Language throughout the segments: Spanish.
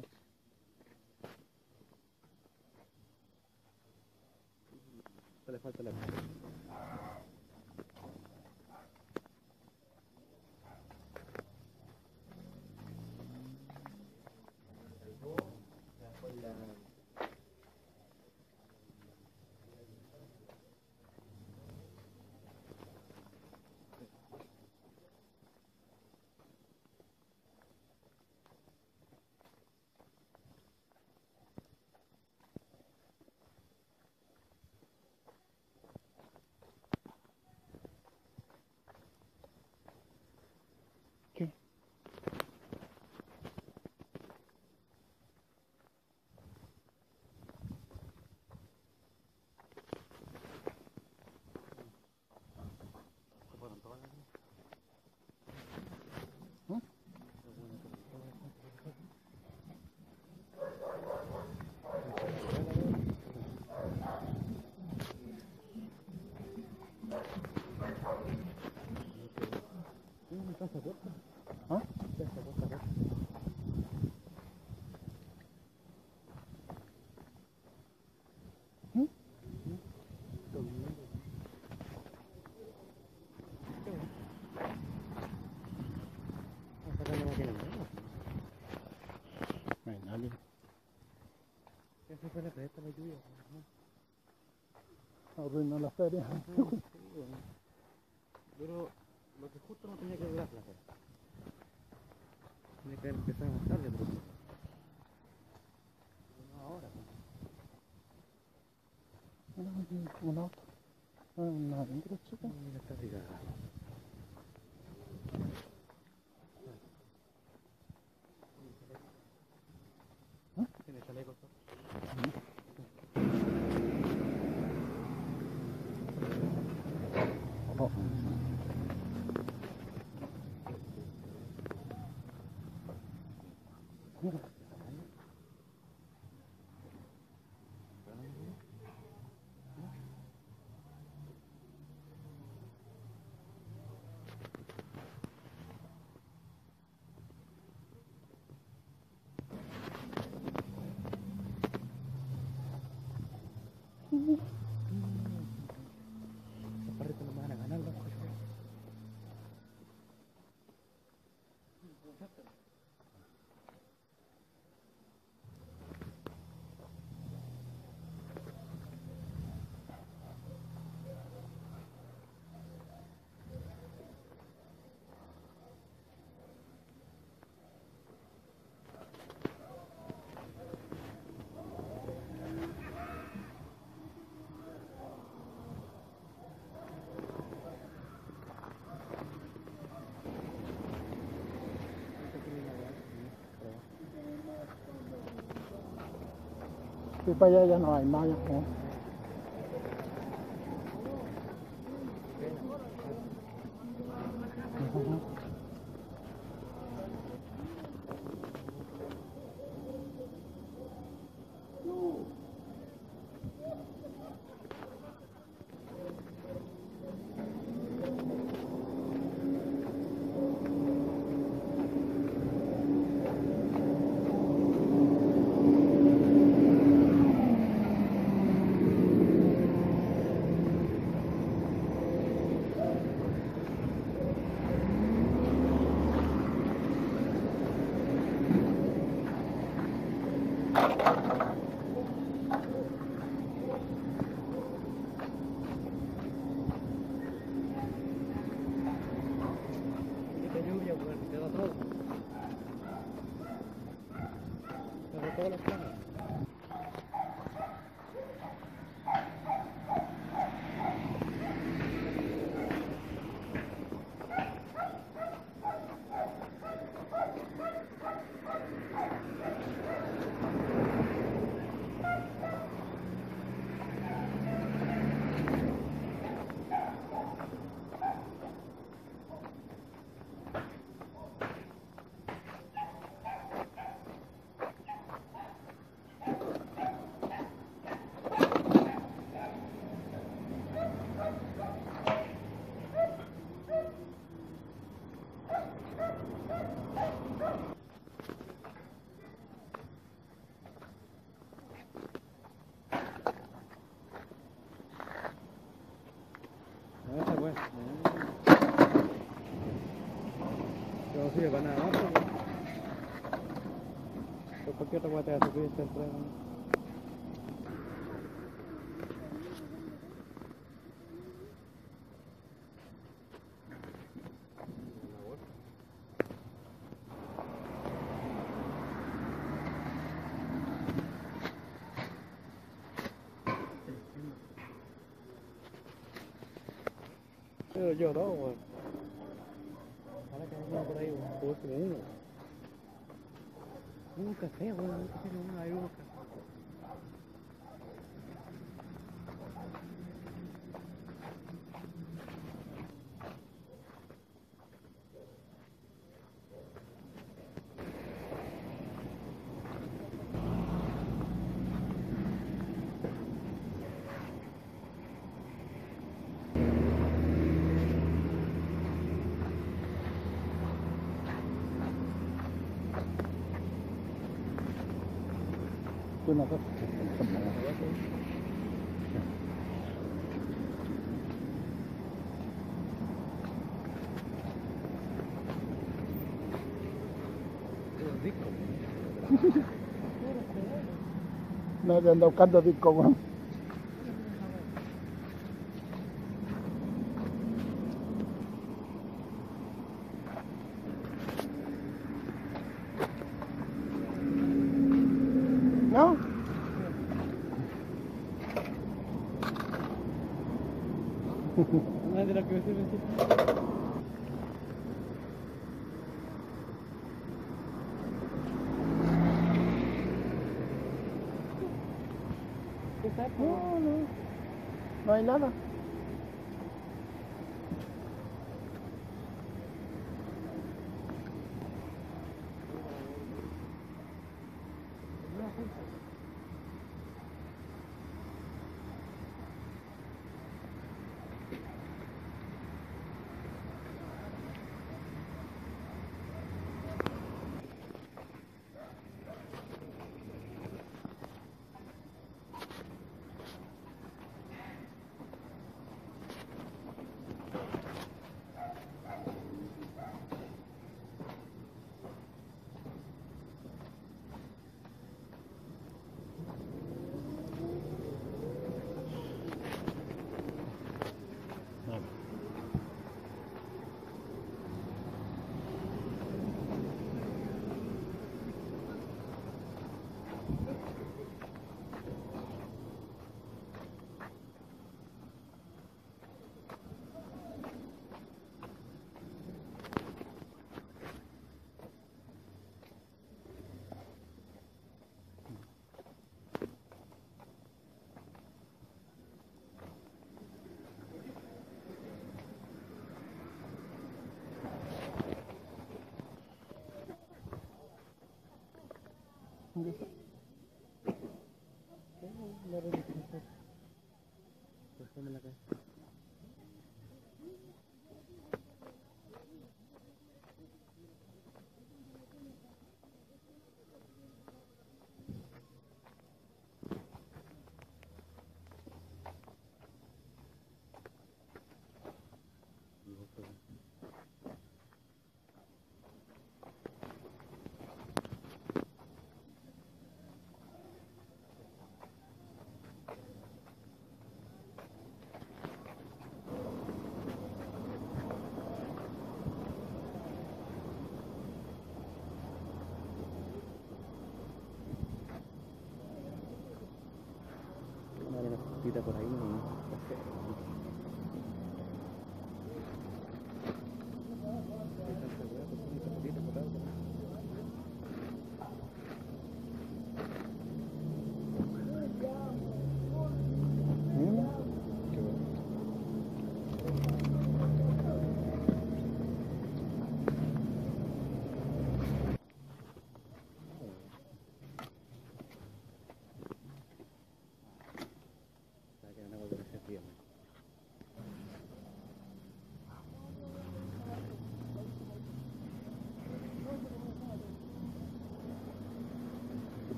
no. Le falta la la que esta la lluvia. Arruinó la feria. Pero lo que justo no tenía que durar la feria. Tenía que haber empezado más tarde, pero... No ahora. pues. Un auto. Ah, Una micro chica. Mira, está rigada. Bye. Si para allá ya no hay más. ya Así de banana. Cualquier otra guata de satu. 끝나서 좀 No, ando buscando disco,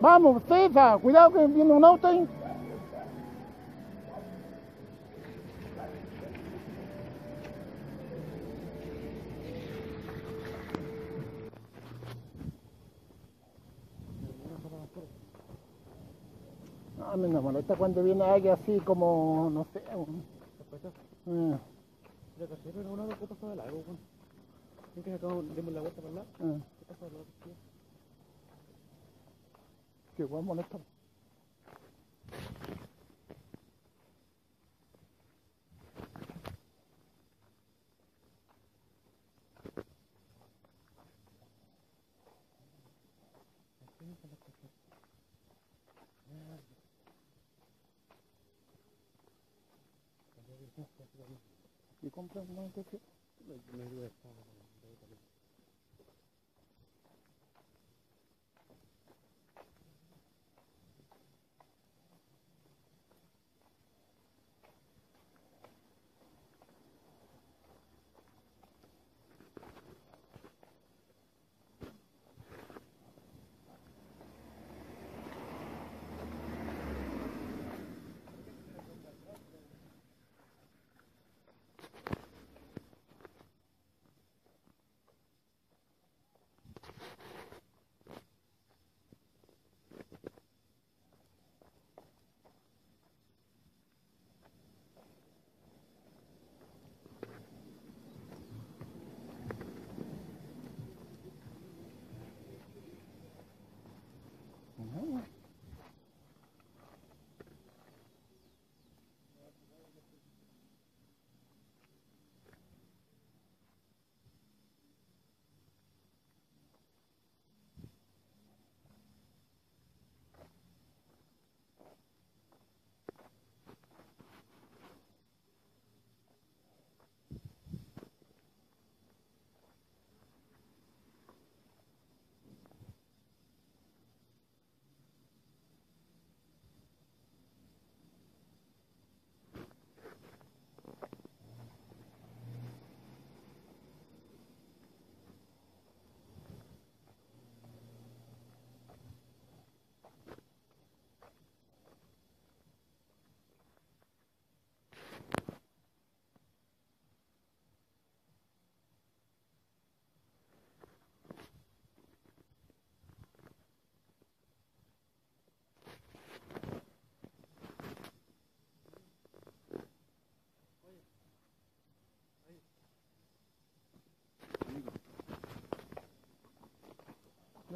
Vamos, César, cuidado que viene un auto ahí. A mí me molesta cuando viene alguien así como, no sé. Eh, La cartera era una vez que pasó de largo, weón. ¿En que sacamos, dimos la vuelta para el lado? eh, ¿Qué de largo, tío? Que igual molesta. ¿Y compras una que ayuda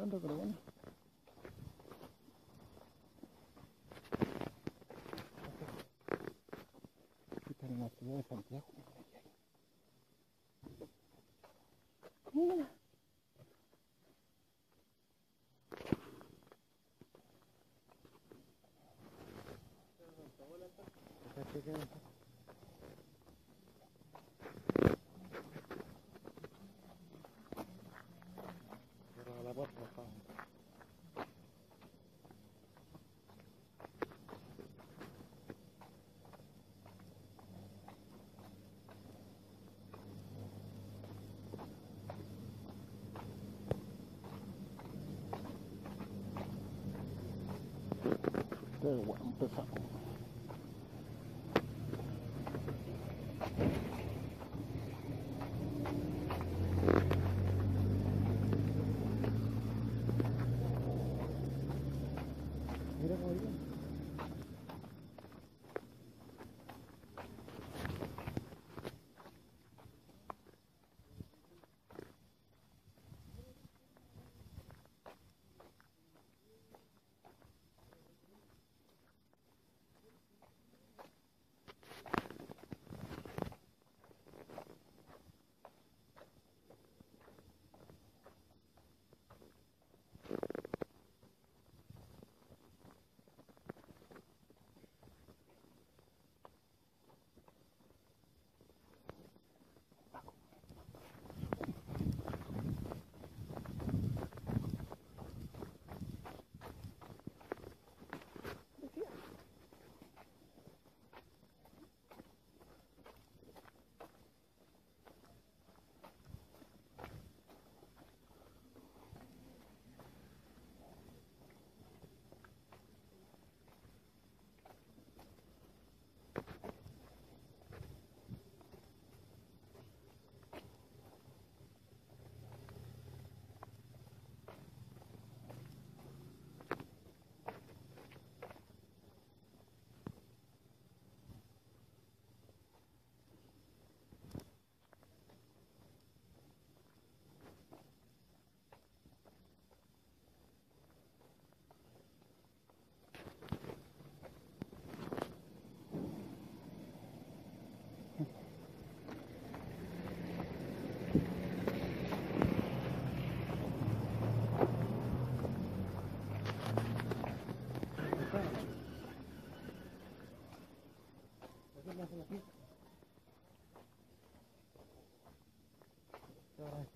¿Dónde creo bueno? Está en la ciudad de Santiago. Mira. La puerta, por favor. Qué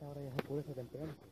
ahora ya se temprano.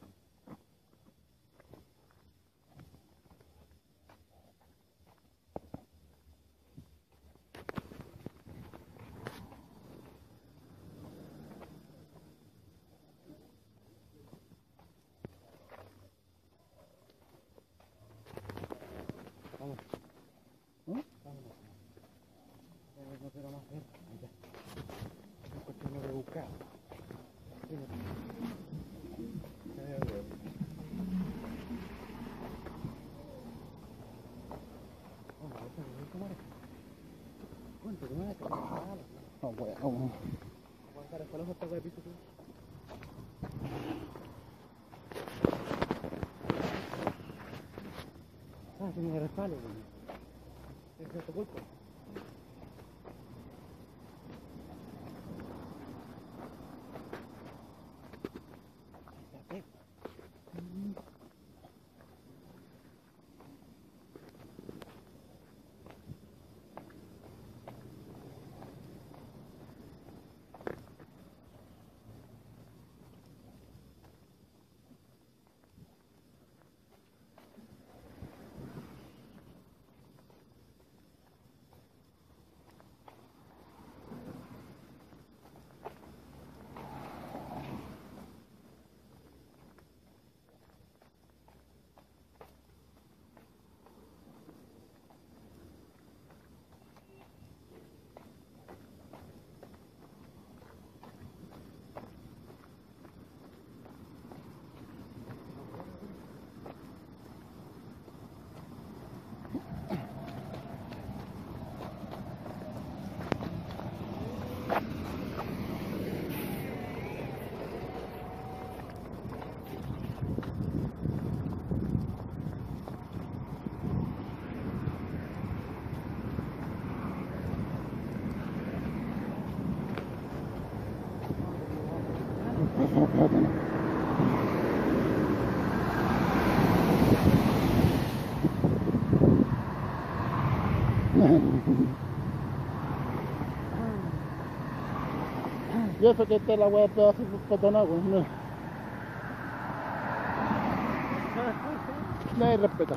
Weón. De. Ah, tiene que respaldo, güey. Es tu culpa. Y eso que esté la weá pedazo de cotonado, no. Nadie respeta.